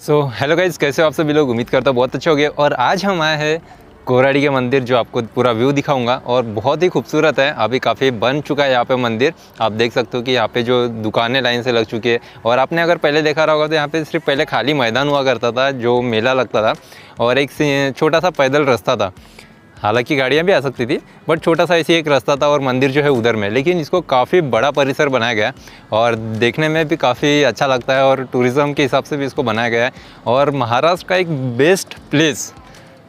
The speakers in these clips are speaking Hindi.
सो हेलो गाइज़ कैसे हो आप सभी लोग? उम्मीद करता हूँ बहुत अच्छे हो गए और आज हम आए हैं कोराड़ी के मंदिर, जो आपको पूरा व्यू दिखाऊँगा। और बहुत ही खूबसूरत है, अभी काफ़ी बन चुका है यहाँ पे मंदिर। आप देख सकते हो कि यहाँ पे जो दुकानें लाइन से लग चुकी है। और आपने अगर पहले देखा रहा होगा तो यहाँ पे सिर्फ़ पहले खाली मैदान हुआ करता था, जो मेला लगता था। और एक छोटा सा पैदल रास्ता था। हालाँकि गाड़ियाँ भी आ सकती थी बट छोटा सा ऐसी एक रास्ता था और मंदिर जो है उधर में, लेकिन इसको काफ़ी बड़ा परिसर बनाया गया और देखने में भी काफ़ी अच्छा लगता है और टूरिज़्म के हिसाब से भी इसको बनाया गया है और महाराष्ट्र का एक बेस्ट प्लेस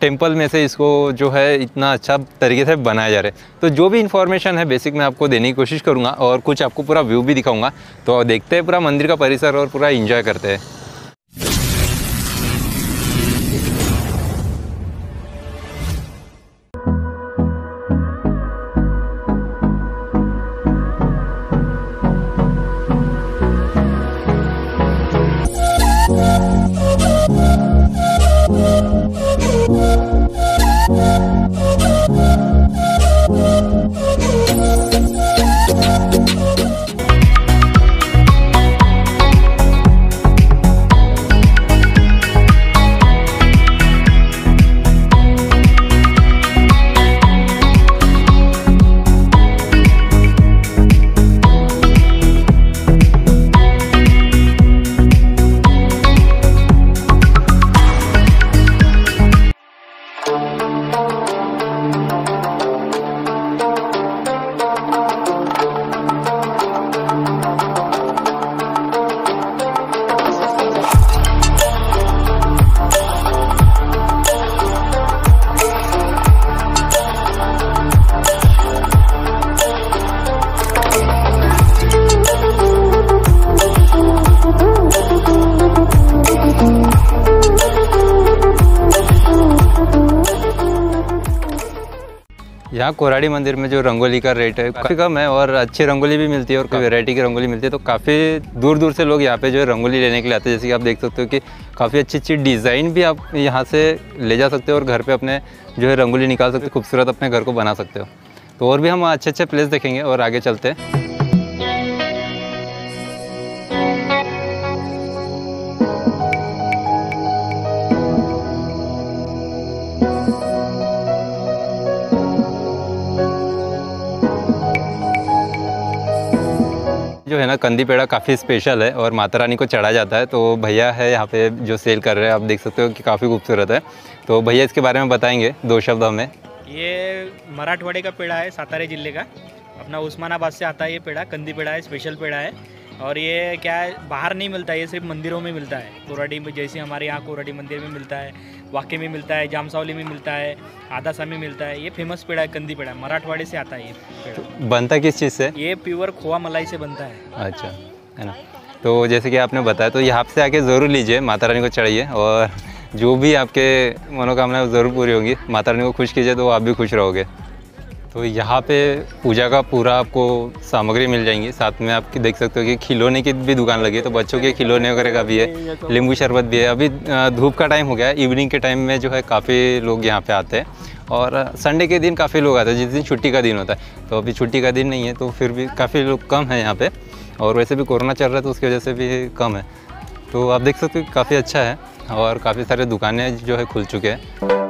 टेंपल में से इसको जो है इतना अच्छा तरीके से बनाया जा रहा है। तो जो भी इन्फॉर्मेशन है बेसिक मैं आपको देने की कोशिश करूँगा और कुछ आपको पूरा व्यू भी दिखाऊँगा। तो देखते हैं पूरा मंदिर का परिसर और पूरा इन्जॉय करते हैं। यहाँ कोराड़ी मंदिर में जो रंगोली का रेट है काफ़ी कम है और अच्छी रंगोली भी मिलती है और वेरायटी की रंगोली मिलती है तो काफ़ी दूर दूर से लोग यहाँ पे जो है रंगोली लेने के लिए आते हैं। जैसे कि आप देख सकते हो कि काफ़ी अच्छी अच्छी डिज़ाइन भी आप यहाँ से ले जा सकते हो और घर पर अपने जो है रंगोली निकाल सकते हो खूबसूरत अपने घर को बना सकते हो। तो और भी हम अच्छे अच्छे प्लेस देखेंगे और आगे चलते हैं। कंदी पेड़ा काफ़ी स्पेशल है और माता रानी को चढ़ा जाता है। तो भैया है यहाँ पे जो सेल कर रहे हैं, आप देख सकते हो कि काफ़ी खूबसूरत है। तो भैया इसके बारे में बताएँगे, दो शब्द हमें। ये मराठवाड़े का पेड़ा है, सातारे ज़िले का। अपना उस्मानाबाद से आता है ये पेड़ा कंदी पेड़ा है स्पेशल पेड़ा है। और ये क्या है, बाहर नहीं मिलता है ये सिर्फ़ मंदिरों में मिलता है। कोराडी में, जैसे हमारे यहाँ कोराडी मंदिर में मिलता है। वाके में मिलता है जामसावली में मिलता है आदासा में मिलता है ये फ़ेमस पेड़ा है कंदी पेड़ा मराठवाड़े से आता है ये पेड़ा। बनता किस चीज़ से? ये प्योर खोआ मलाई से बनता है। अच्छा है ना? तो जैसे कि आपने बताया तो यहाँ से आके ज़रूर लीजिए माता रानी को चढ़ाइए और जो भी आपके मनोकामनाएँ ज़रूर पूरी होंगी माता रानी को खुश कीजिए तो आप भी खुश रहोगे। तो यहाँ पे पूजा का पूरा आपको सामग्री मिल जाएँगी। साथ में आप देख सकते हो कि खिलौने की भी दुकान लगी है तो बच्चों के खिलौने वगैरह का भी है, नींबू शरबत भी है। अभी धूप का टाइम हो गया है। इवनिंग के टाइम में जो है काफ़ी लोग यहाँ पे आते हैं। और संडे के दिन काफ़ी लोग आते हैं, जिस दिन छुट्टी का दिन होता है। तो अभी छुट्टी का दिन नहीं है तो फिर भी काफ़ी लोग कम है यहाँ पर और वैसे भी कोरोना चल रहा है तो उसकी वजह से भी कम है। तो आप देख सकते हो काफ़ी अच्छा है और काफ़ी सारे दुकानें जो है खुल चुके हैं।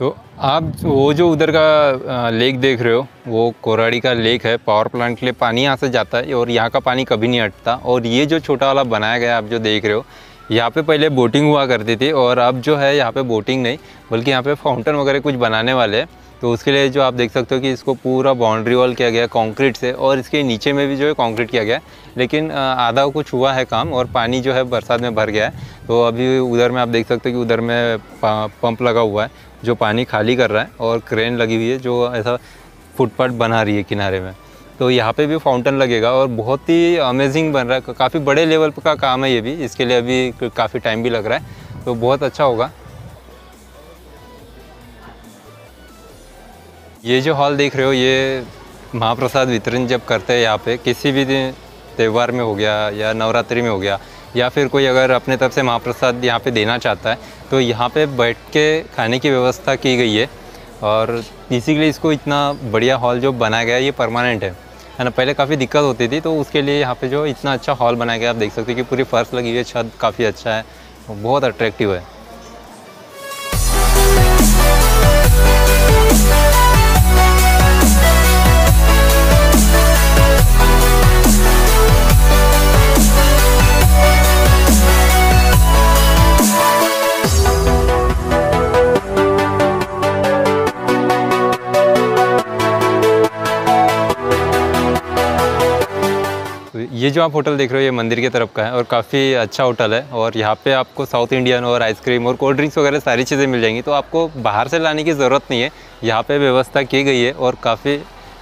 आप वो जो उधर का लेक देख रहे हो, वो कोराड़ी का लेक है पावर प्लांट के लिए पानी यहाँ से जाता है और यहाँ का पानी कभी नहीं हटता। और ये जो छोटा वाला बनाया गया आप जो देख रहे हो, यहाँ पे पहले बोटिंग हुआ करती थी और अब जो है, यहाँ पे बोटिंग नहीं, बल्कि यहाँ पे फाउंटेन वगैरह कुछ बनाने वाले हैं। तो उसके लिए जो आप देख सकते हो कि इसको पूरा बाउंड्री वॉल किया गया है कंक्रीट से, और इसके नीचे में भी जो है कंक्रीट किया गया लेकिन आधा कुछ हुआ है काम और पानी जो है बरसात में भर गया है। तो अभी उधर में आप देख सकते हो कि उधर में पंप लगा हुआ है, जो पानी खाली कर रहा है और क्रेन लगी हुई है, जो ऐसा फुटपाथ बना रही है किनारे में। तो यहाँ पे भी फाउंटेन लगेगा और बहुत ही अमेजिंग बन रहा है। काफ़ी बड़े लेवल का काम है ये भी। इसके लिए अभी काफ़ी टाइम भी लग रहा है। तो बहुत अच्छा होगा। ये जो हॉल देख रहे हो, ये महाप्रसाद वितरण जब करते हैं यहाँ पे, किसी भी दिन त्यौहार में हो गया या नवरात्रि में हो गया, या फिर कोई अगर अपने तरफ़ से महाप्रसाद यहाँ पे देना चाहता है तो यहाँ पे बैठ के खाने की व्यवस्था की गई है। और इसी के लिए इसको इतना बढ़िया हॉल जो बनाया गया ये परमानेंट है। है ना, पहले काफ़ी दिक्कत होती थी तो उसके लिए यहाँ पे जो इतना अच्छा हॉल बनाया गया, आप देख सकते हो कि पूरी फर्श लगी हुई है, छत काफ़ी अच्छा है, बहुत अट्रैक्टिव है। ये जो आप होटल देख रहे हो, ये मंदिर की तरफ़ का है और काफ़ी अच्छा होटल है और यहाँ पे आपको साउथ इंडियन और आइसक्रीम और कोल्ड ड्रिंक्स वगैरह सारी चीज़ें मिल जाएँगी। तो आपको बाहर से लाने की ज़रूरत नहीं है। यहाँ पे व्यवस्था की गई है और काफ़ी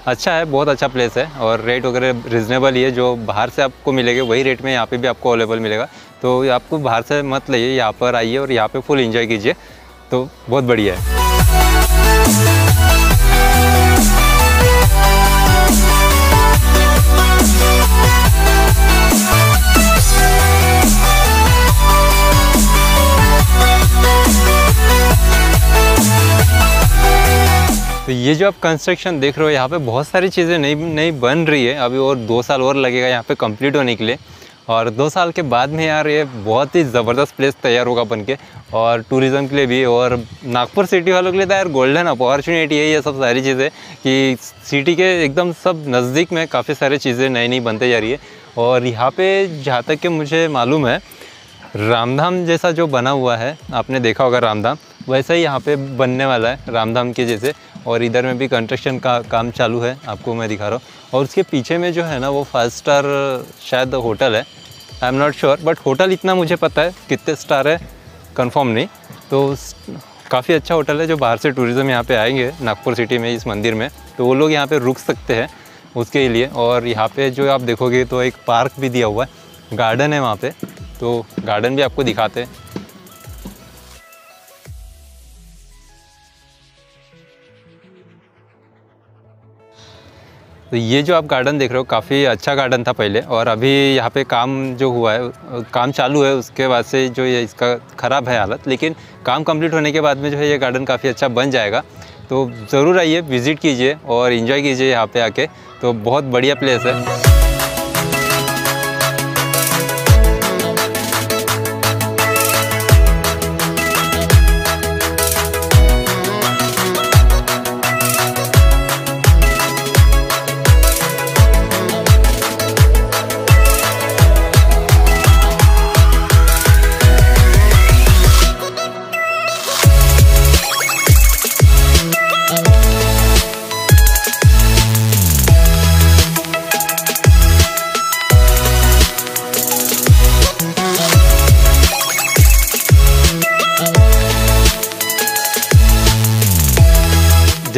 अच्छा है, बहुत अच्छा प्लेस है और रेट वगैरह रिजनेबल ही है। जो बाहर से आपको मिलेगा, वही रेट में यहाँ पे भी आपको अवेलेबल मिलेगा। तो आपको बाहर से मत लाइए, यहाँ पर आइए और यहाँ पे फुल इंजॉय कीजिए। तो बहुत बढ़िया है। तो ये जो आप कंस्ट्रक्शन देख रहे हो, यहाँ पे बहुत सारी चीज़ें नई नई बन रही है। अभी और दो साल और लगेगा यहाँ पे कंप्लीट होने के लिए। और दो साल के बाद में यार ये बहुत ही ज़बरदस्त प्लेस तैयार होगा बन के। और टूरिज़्म के लिए भी, और नागपुर सिटी वालों के लिए तो यार गोल्डन अपॉर्चुनिटी है ये सब सारी चीज़ें कि सिटी के एकदम सब नज़दीक में काफ़ी सारी चीज़ें नई नई बनते जा रही है। और यहाँ पे जहाँ तक कि मुझे मालूम है, रामधाम जैसा जो बना हुआ है, आपने देखा होगा रामधाम। वैसा ही यहाँ पे बनने वाला है, रामधाम के जैसे। और इधर में भी कंस्ट्रक्शन का काम चालू है, आपको मैं दिखा रहा हूँ। और उसके पीछे में जो है ना, वो फाइव स्टार शायद होटल है। I am not sure but hotel इतना मुझे पता है, कितने स्टार है कंफर्म नहीं। तो काफ़ी अच्छा होटल है जो बाहर से टूरिज़्म यहाँ पे आएँगे, नागपुर सिटी में, इस मंदिर में। तो वो लोग यहाँ पे रुक सकते हैं, उसके लिए। और यहाँ पे जो आप देखोगे तो एक पार्क भी दिया हुआ है गार्डन है वहाँ पे। तो गार्डन भी आपको दिखाते हैं। तो ये जो आप गार्डन देख रहे हो, काफ़ी अच्छा गार्डन था पहले और अभी यहाँ पे काम जो हुआ है, काम चालू है, उसके बाद से जो ये इसका ख़राब है हालत, लेकिन काम कंप्लीट होने के बाद में जो है ये गार्डन काफ़ी अच्छा बन जाएगा। तो ज़रूर आइए विज़िट कीजिए और इन्जॉय कीजिए यहाँ पे आके। तो बहुत बढ़िया प्लेस है।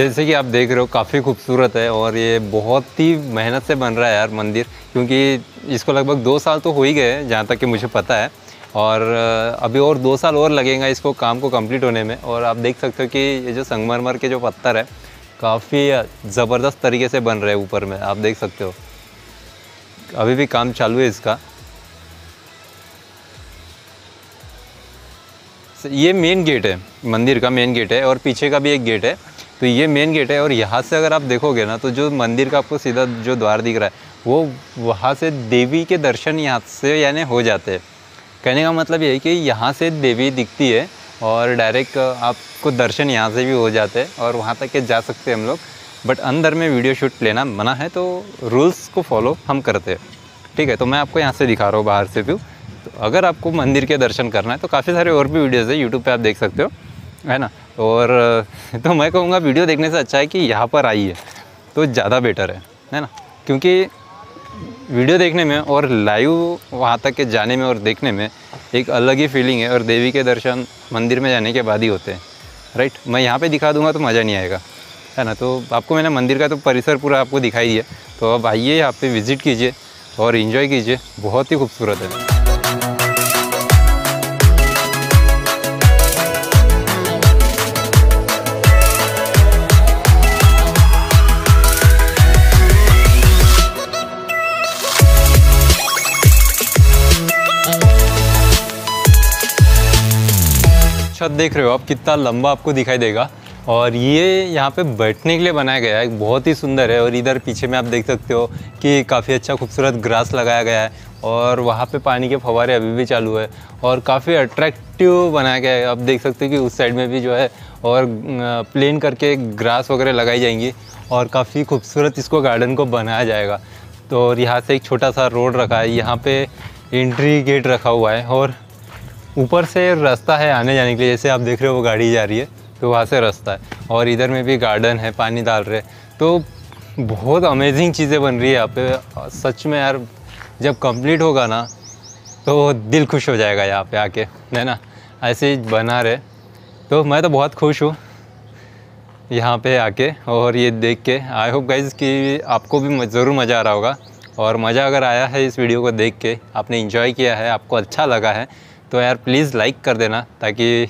जैसे कि आप देख रहे हो, काफ़ी खूबसूरत है और ये बहुत ही मेहनत से बन रहा है यार मंदिर, क्योंकि इसको लगभग दो साल तो हो ही गए जहाँ तक कि मुझे पता है। और अभी और दो साल और लगेगा इसको, काम को कंप्लीट होने में। और आप देख सकते हो कि ये जो संगमरमर के जो पत्थर है, काफ़ी ज़बरदस्त तरीके से बन रहे हैं ऊपर में, आप देख सकते हो। अभी भी काम चालू है इसका। ये मेन गेट है, मंदिर का मेन गेट है और पीछे का भी एक गेट है। तो ये मेन गेट है और यहाँ से अगर आप देखोगे ना तो जो मंदिर का आपको सीधा जो द्वार दिख रहा है, वो वहाँ से देवी के दर्शन यहाँ से यानी हो जाते हैं। कहने का मतलब ये है कि यहाँ से देवी दिखती है और डायरेक्ट आपको दर्शन यहाँ से भी हो जाते हैं और वहाँ तक के जा सकते हैं हम लोग। बट अंदर में वीडियो शूट लेना मना है तो रूल्स को फॉलो हम करते हैं। ठीक है तो मैं आपको यहाँ से दिखा रहा हूँ बाहर से व्यू तो अगर आपको मंदिर के दर्शन करना है तो काफ़ी सारे और भी वीडियोज़ है यूट्यूब पर आप देख सकते हो, है ना? और तो मैं कहूँगा वीडियो देखने से अच्छा है कि यहाँ पर आइए तो ज़्यादा बेटर है है ना? क्योंकि वीडियो देखने में और लाइव वहाँ तक के जाने में और देखने में एक अलग ही फीलिंग है और देवी के दर्शन मंदिर में जाने के बाद ही होते हैं राइट मैं यहाँ पे दिखा दूँगा तो मज़ा नहीं आएगा, है ना? तो आपको मैंने मंदिर का तो परिसर पूरा आपको दिखाई दिया तो अब आइए यहाँ पे विज़िट कीजिए और इन्जॉय कीजिए, बहुत ही खूबसूरत है। छत देख रहे हो आप, कितना लंबा आपको दिखाई देगा। और ये यहाँ पे बैठने के लिए बनाया गया है, बहुत ही सुंदर है। और इधर पीछे में आप देख सकते हो कि काफ़ी अच्छा खूबसूरत ग्रास लगाया गया है। और वहाँ पे पानी के फवारे अभी भी चालू है। और काफ़ी अट्रैक्टिव बनाया गया है। आप देख सकते हो कि उस साइड में भी जो है, और प्लेन करके ग्रास वगैरह लगाई जाएँगी। और काफ़ी खूबसूरत इसको गार्डन को बनाया जाएगा। तो और यहाँ से एक छोटा सा रोड रखा है। यहाँ पे एंट्री गेट रखा हुआ है। और ऊपर से रास्ता है आने जाने के लिए, जैसे आप देख रहे हो वो गाड़ी जा रही है तो वहाँ से रास्ता है। और इधर में भी गार्डन है, पानी डाल रहे तो बहुत अमेजिंग चीज़ें बन रही है यहाँ पे। सच में यार, जब कंप्लीट होगा ना तो दिल खुश हो जाएगा यहाँ पे आके, है ना? ऐसे ही बना रहे। तो मैं तो बहुत खुश हूँ यहाँ पे आके, और ये देख के। आई होप गाइज़ कि आपको भी ज़रूर मज़ा आ रहा होगा। और मज़ा अगर आया है इस वीडियो को देख के, आपने इंजॉय किया है, आपको अच्छा लगा है तो यार प्लीज़ लाइक कर देना ताकि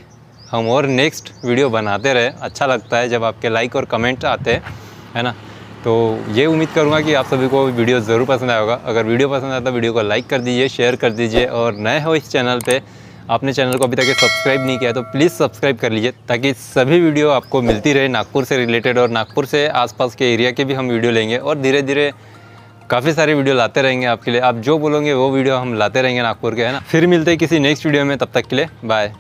हम और नेक्स्ट वीडियो बनाते रहे। अच्छा लगता है जब आपके लाइक और कमेंट आते हैं, है ना? तो ये उम्मीद करूँगा कि आप सभी को वीडियो ज़रूर पसंद आया होगा। अगर वीडियो पसंद आया तो वीडियो को लाइक कर दीजिए शेयर कर दीजिए और नए हो इस चैनल पे, आपने चैनल को अभी तक सब्सक्राइब नहीं किया तो प्लीज़ सब्सक्राइब कर लीजिए ताकि सभी वीडियो आपको मिलती रहे नागपुर से रिलेटेड और नागपुर से आसपास के एरिया के भी हम वीडियो लेंगे और धीरे धीरे काफ़ी सारे वीडियो लाते रहेंगे आपके लिए। आप जो बोलोगे वो वीडियो हम लाते रहेंगे नागपुर के, है ना? फिर मिलते हैं किसी नेक्स्ट वीडियो में, तब तक के लिए बाय